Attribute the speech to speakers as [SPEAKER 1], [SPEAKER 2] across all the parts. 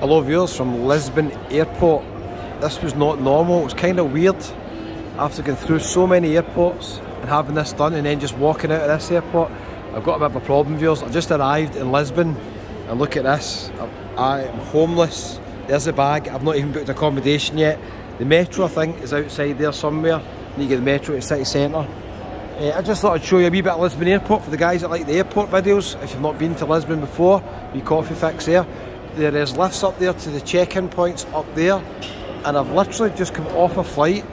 [SPEAKER 1] Hello viewers from Lisbon Airport. This was not normal, it was kind of weird after going through so many airports and having this done and then just walking out of this airport. I've got a bit of a problem viewers. I just arrived in Lisbon and look at this. I am homeless. There's a bag. I've not even booked accommodation yet. The metro I think is outside there somewhere. Need to get the metro to city centre. Uh, I just thought I'd show you a wee bit of Lisbon Airport for the guys that like the airport videos. If you've not been to Lisbon before, wee coffee fix there. There is lifts up there to the check-in points up there. And I've literally just come off a flight,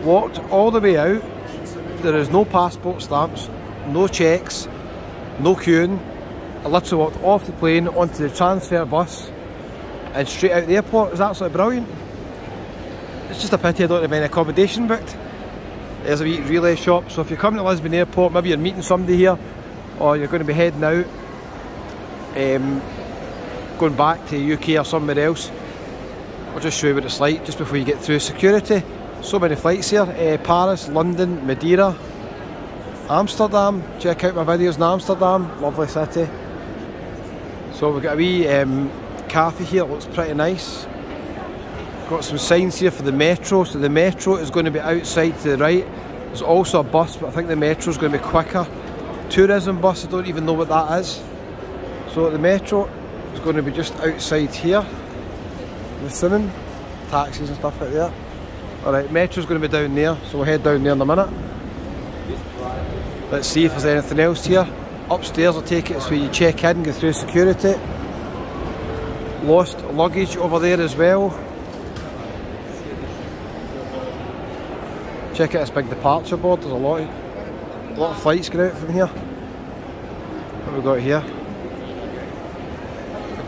[SPEAKER 1] walked all the way out. There is no passport stamps, no checks, no queuing. I literally walked off the plane onto the transfer bus and straight out the airport. It was absolutely brilliant. It's just a pity I don't have any accommodation booked. There's a wee relay shop, so if you're coming to Lisbon Airport, maybe you're meeting somebody here, or you're going to be heading out, um, going back to the UK or somewhere else, I'll just show you what it's like just before you get through security. So many flights here, uh, Paris, London, Madeira, Amsterdam, check out my videos in Amsterdam, lovely city. So we've got a wee um, cafe here, it looks pretty nice. Got some signs here for the metro, so the metro is going to be outside to the right. There's also a bus, but I think the metro is going to be quicker. Tourism bus, I don't even know what that is. So the metro is going to be just outside here. I'm assuming. Taxis and stuff like that. Alright, metro's going to be down there, so we'll head down there in a minute. Let's see if there's anything else here. Upstairs, I take it, it's where you check in, go through security. Lost luggage over there as well. Check out this big departure board, there's a lot of, a lot of flights going out from here. What have we got here?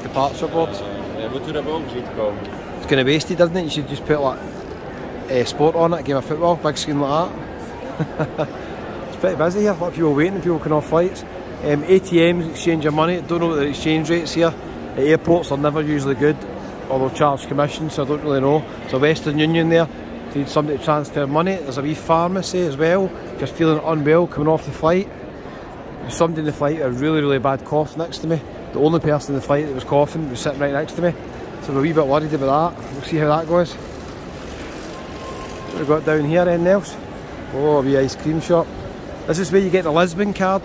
[SPEAKER 1] Big departure board.
[SPEAKER 2] Ja, moet u naar boven zien komen.
[SPEAKER 1] It's kind of wasted, doesn't it? You should just put like uh, sport on it, game of football, big screen like that. it's pretty busy here, a lot of people waiting, people coming off flights. Um, ATMs, exchange your money, don't know what the exchange rates here. At airports are never usually good, although charge commission, so I don't really know. There's a Western Union there, if you need somebody to transfer money. There's a wee pharmacy as well, you're feeling unwell coming off the flight. There's somebody in the flight with a really, really bad cough next to me. The only person in the flight that was coughing was sitting right next to me. So I'm a wee bit worried about that. We'll see how that goes. What we got down here, anything else? Oh, a wee ice cream shop. This is where you get the Lisbon card.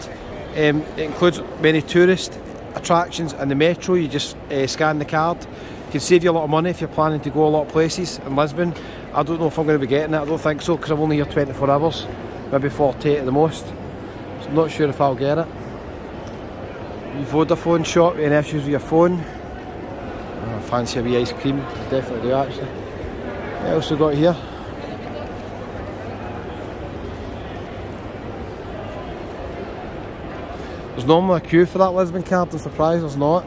[SPEAKER 1] Um, it includes many tourist attractions and the metro. You just uh, scan the card. It can save you a lot of money if you're planning to go a lot of places in Lisbon. I don't know if I'm going to be getting it. I don't think so because I'm only here 24 hours, maybe 48 at the most. So I'm not sure if I'll get it. Vodafone shop, any issues with your phone? Oh, fancy a wee ice cream, definitely do actually. What else we got here? There's normally a queue for that Lisbon card, I'm surprised there's not.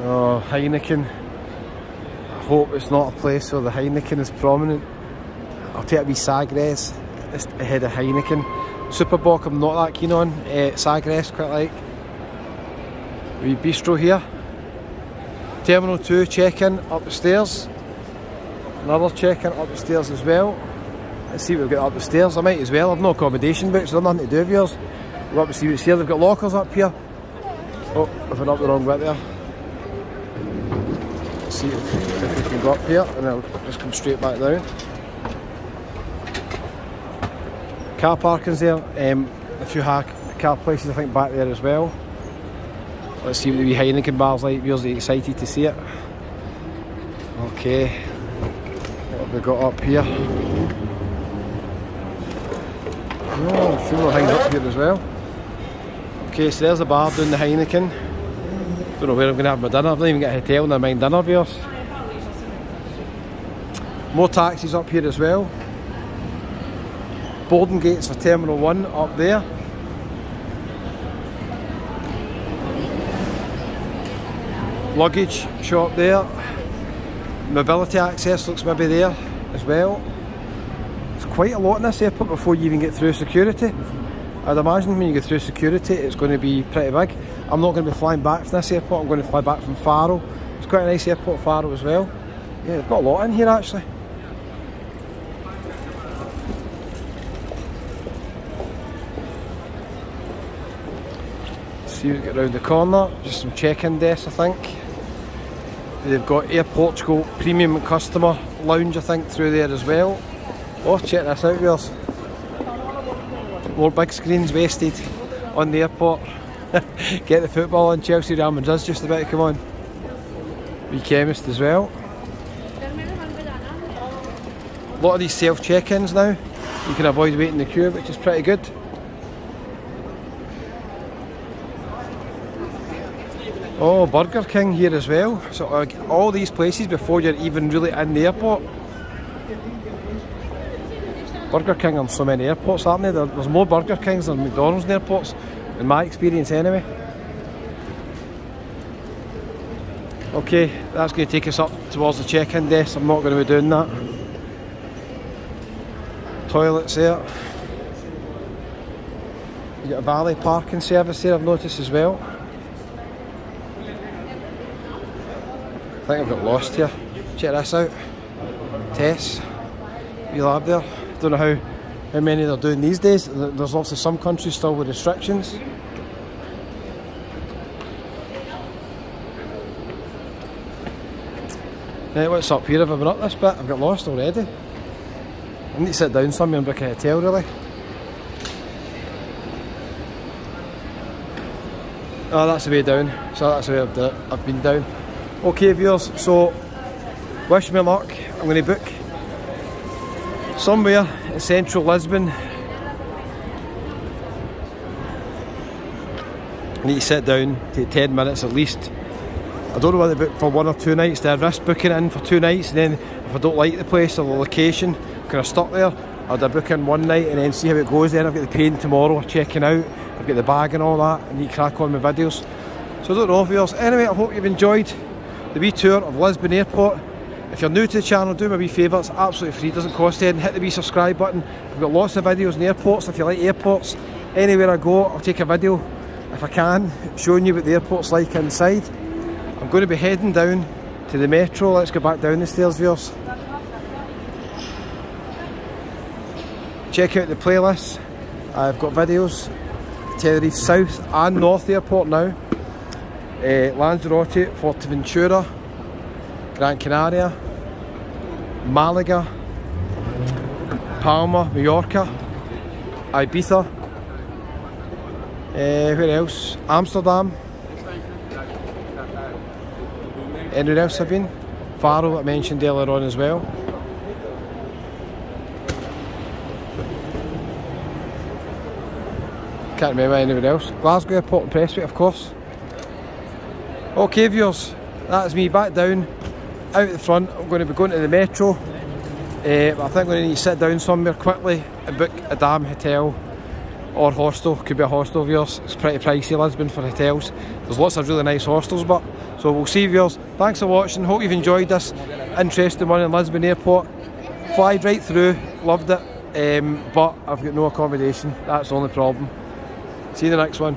[SPEAKER 1] Oh, Heineken. I hope it's not a place where the Heineken is prominent. I'll take a wee Sagres ahead of Heineken. Super Bock I'm not that keen on, uh, Sagres quite like. Wee bistro here. Terminal 2 check-in up the stairs. Another check-in up the stairs as well. Let's see what we've got up the stairs. I might as well. I've no accommodation so I've nothing to do with yours. Go up and see what's here. They've got lockers up here. Oh, I've been up the wrong bit there. Let's see if, if we can go up here and I'll just come straight back down. Car parking's there. Um, a few car places I think back there as well. Let's see what the wee Heineken bar's like. We're excited to see it. Okay. What have we got up here? Oh, a few more things up here as well. Okay, so there's a bar doing the Heineken. Don't know where I'm going to have my dinner. I've not even got a hotel, never mind dinner viewers. More taxis up here as well. Boarding gates for Terminal 1 up there. Luggage shop there. Mobility access looks maybe there as well. It's quite a lot in this airport before you even get through security. I'd imagine when you get through security it's going to be pretty big. I'm not going to be flying back from this airport, I'm going to fly back from Faro. It's quite a nice airport, Faro as well. Yeah, they've got a lot in here actually. See we get round the corner, just some check-in desks I think. They've got Air Portugal Premium Customer Lounge, I think, through there as well. Oh, check this out, viewers. More big screens wasted on the airport. Get the football on Chelsea Real Madrid's just about to come on. Wee chemist as well. A lot of these self check-ins now. You can avoid waiting the queue, which is pretty good. Oh, Burger King here as well. So uh, all these places before you're even really in the airport. Burger King on so many airports, aren't there? There's more Burger Kings than McDonald's in airports, in my experience anyway. Okay, that's going to take us up towards the check-in desk. I'm not going to be doing that. Toilets there. You got a valet parking service there, I've noticed as well. I think I've got lost here. Check this out. Tess. Wee lab there. Don't know how, how many they're doing these days. There's obviously some countries still with restrictions. Right, what's up here? Have I been up this bit? I've got lost already. I need to sit down somewhere and book a hotel really. Oh, that's the way down. So that's the way I've, I've been down. Okay viewers, so wish me luck. I'm going to book somewhere in central Lisbon. I need to sit down, take 10 minutes at least. I don't know whether to book for one or two nights. Do I risk booking in for two nights and then if I don't like the place or the location, can I stop there? Or do I book in one night and then see how it goes then? I've got the pain tomorrow, checking out, I've got the bag and all that, I need to crack on my videos. So I don't know viewers. Anyway, I hope you've enjoyed the wee tour of Lisbon Airport. If you're new to the channel, do me a wee favour, it's absolutely free, it doesn't cost anything. Hit the wee subscribe button. I've got lots of videos in airports. If you like airports, anywhere I go, I'll take a video, if I can, showing you what the airport's like inside. I'm going to be heading down to the metro. Let's go back down the stairs, viewers. Check out the playlist. I've got videos, Tenerife South and North Airport now uh, Lanzarote, Fuerteventura, Gran Canaria, Malaga, Palma, Mallorca, Ibiza, uh, where else? Amsterdam. Anywhere else I've been? Faro I mentioned earlier on as well. Can't remember anywhere else. Glasgow Airport and Prestwick of course. Okay viewers, that's me back down, out the front. I'm going to be going to the metro. Uh, I think I'm going to need to sit down somewhere quickly and book a damn hotel or hostel. Could be a hostel viewers. It's pretty pricey Lisbon for hotels. There's lots of really nice hostels but so we'll see viewers. Thanks for watching. Hope you've enjoyed this interesting one in Lisbon Airport. Flied right through, loved it. Um, but I've got no accommodation. That's the only problem. See you in the next one.